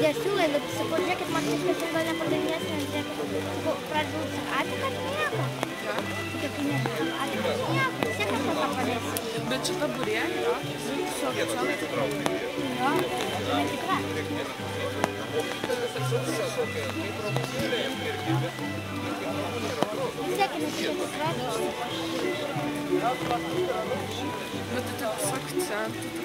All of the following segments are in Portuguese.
Я сюла, это сапог джекет, мальчишка, сегодня подвесная джекет. Продулся. А ты как не Я, конечно. А ты как не Все как pada Да что-то буряк, да? Все, все. Ya, nanti keras. Bisa kena kita keras. Вот это с акцентом.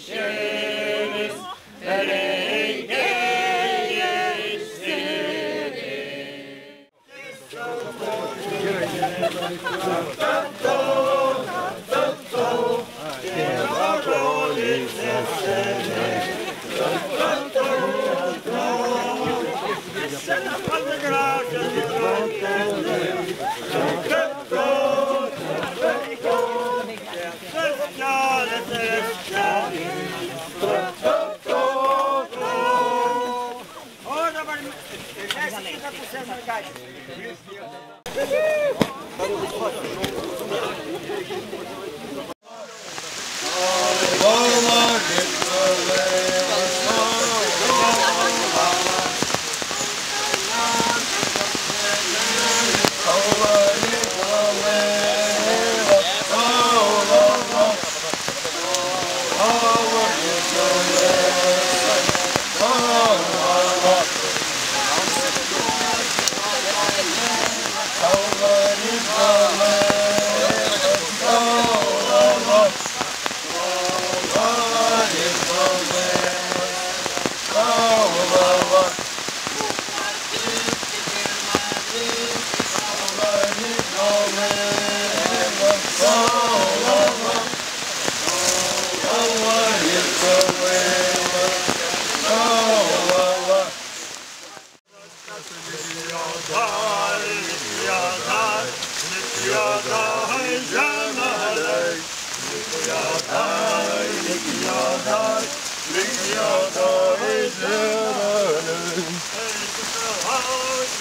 Shiri. Oh, my God.